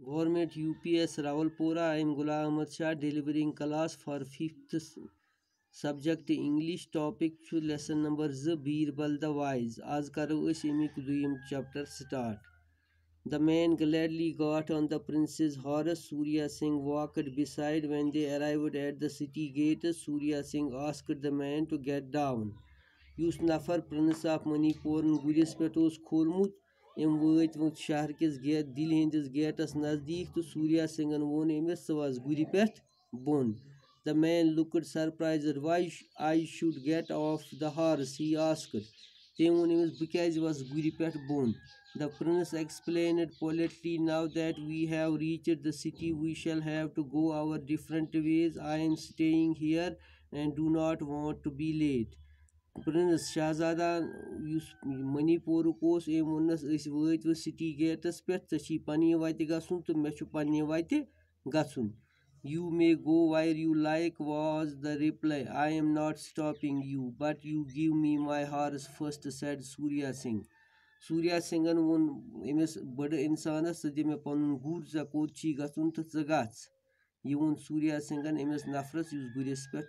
Government U P S Rawalpora, M Ghulam Ahmad Shah delivering class for fifth subject English topic lesson number जो Birbal the wise. आज करो अमिक दुम chapter start. The man gladly got on the prince's horse, Surya Singh walked beside when they arrived at the city gate. Surya Singh asked the man to get down. उस नफर Prince of मनीपोर गुरिस पे कोलमुत Prince यम वत शहर गेट दिल हंदिस gates नज़दीक तो सूर्या सिंगन वोन अमिस सवाज गुरि पे बोन the man looked surprised why I should get off the horse he asked तम वोन अमिस बह क्या वस गुरि पे बोन The prince explained politely, Now that we have reached the city, we shall have to go our different ways. I am staying here and do not want to be late. Prince शहजादा मणिपुर एम वोनस वत city gates पे ची पन्ने वत गुन तो मे पन्ने वत गुन you may go where you like was the reply I am not stopping you but you give me my horse first said Surya Singh Surya सिंगन वोन अमिस बड़ इंसानस दी मे पन गुर ऐ कोत गुन तो ग यह वो सूर्या सिंगन अमिस नफरस गुरिस पे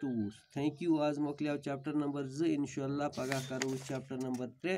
थैंक यू आज मकल चैप्टर नंबर जो इनशाला पगह करो चैप्टर नंबर त्रे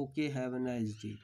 okay have a nice day